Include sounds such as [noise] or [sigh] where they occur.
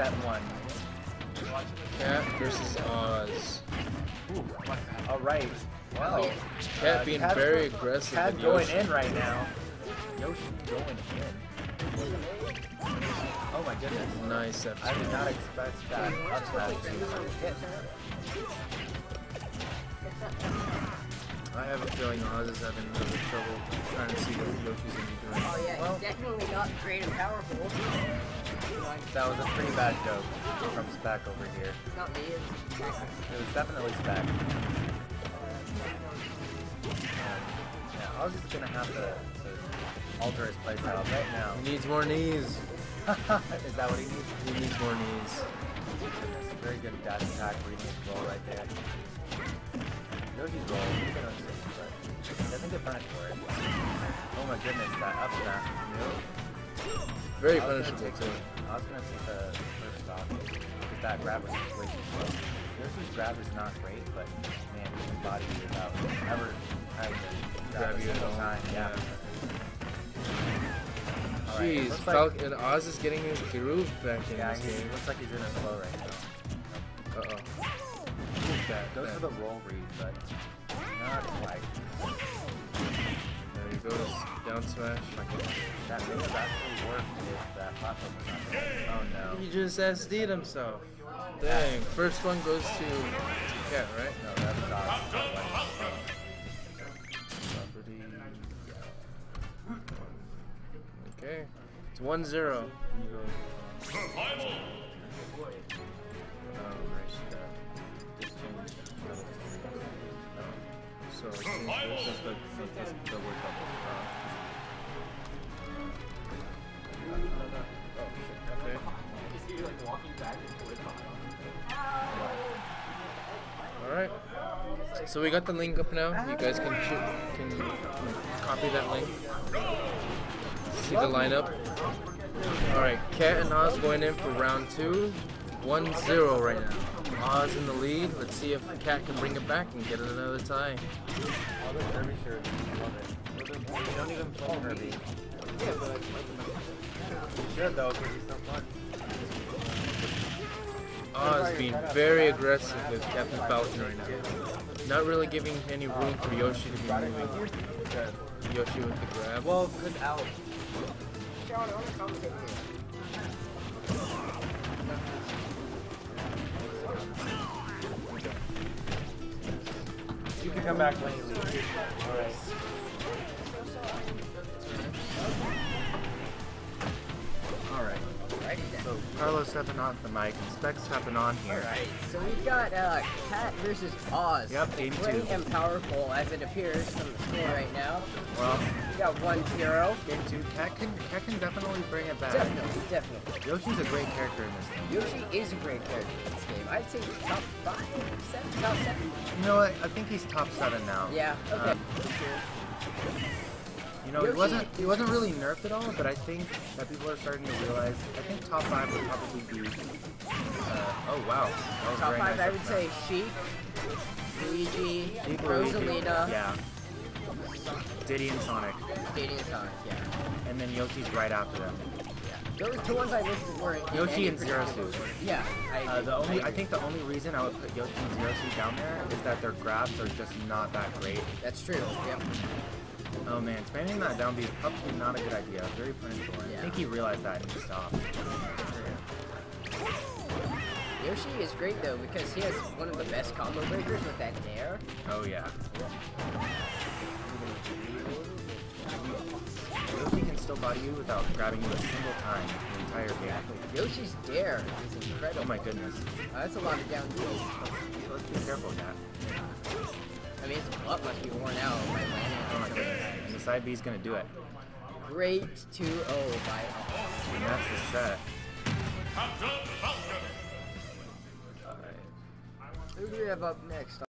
set one. Catt versus Ozz. Alright. Well. Catt uh, being Catt's very go- aggressive. Catt going Yoshi- in right now. Yoshi going in. Oh my goodness. Nice I did not expect that up smash hit. I have a feeling Ozz is having a little trouble trying to see what Yoshi's gonna be doing. Oh yeah, Well- he's definitely not great and powerful. That was a pretty bad joke from Spec over here. It's not me. It's It was definitely Spec. Yeah, I was just gonna have to, to alter his playstyle right now. He needs more knees. [laughs] Is that what he needs? He needs more knees. Goodness, very good dash attack reading his roll right there. Yoshi's roll, he's gonna but he doesn't get punished for it. Oh my goodness, that up smash. Very punishable take too. I was gonna take the first stock because that grab was way too slow. Yoshi's grab is not great, but man, he can body you without ever having to grab Grab you at all. time. Yeah. Alright, Jeez, looks like- Falcon Ozz is getting his groove back in Yeah, this he game. looks like he's in a slow right now. Uh oh. That, Goes for the roll read, but not quite. There he. Down smash. That may have actually worked if that platform was not there. Oh no. He just SD'd himself. Dang. First one goes to, to Catt, right? No, that's was awesome. Property. Okay. It's 1 0. Survival. So, it's just the, the. Oh, shit. Alright. So we got the link up now. You guys can can copy that link. See the lineup. Alright, Catt and Ozz going in for round two. 1-0 right now. Ozz in the lead. Let's see if the Catt can bring it back and get another tie. Love it. Ozz being very aggressive with Captain Falcon right now. Not really giving any room for Yoshi to be moving. Yoshi with the grab. Well, good out. Come back when you leave. Alright. Alright. Carlos stepping off the mic and Specs stepping on here. Alright, so we've got uh, Catt versus Ozz. Yep, game Great two. and powerful as it appears from the score right now. Well, We got 1-0. game two, Catt can, Catt can definitely bring it back. Definitely, definitely. Yoshi's a great character in this game. Yoshi is a great character in this game. I'd say top five, seven, top seven. You know what? I think he's top seven now. Yeah, okay. Um, You know, he wasn't he wasn't really nerfed at all, but I think that people are starting to realize. I think top five would probably be. Uh, oh wow, top five, nice I would say Sheik, Luigi, Sheik, Luigi, Rosalina, Yeah. Diddy and Sonic, Diddy and Sonic, yeah. and then Yoshi's right after them. Those two ones I listed were Yoshi and Zero Suit. Yeah, I Uh, the only, I I think the only reason I would put Yoshi and Zero Suit down there is that their grabs are just not that great. That's true. Yep. Oh man, spamming that down B is probably not a good idea. Very punishable. and I think he realized that and he stopped. Yoshi is great though because he has one of the best combo breakers with that nair. Oh yeah. Yoshi can still body you without grabbing you a single time the entire game. Yoshi's nair is incredible. Oh my goodness. Uh, that's a lot of down B. Let's be careful with that. I mean, his butt must be worn out by landing Oh on my something. goodness. And the side B's gonna do it. Great 2-0 by Ozz. And that's the set. Captain Falcon. Alright. Who do we have up next?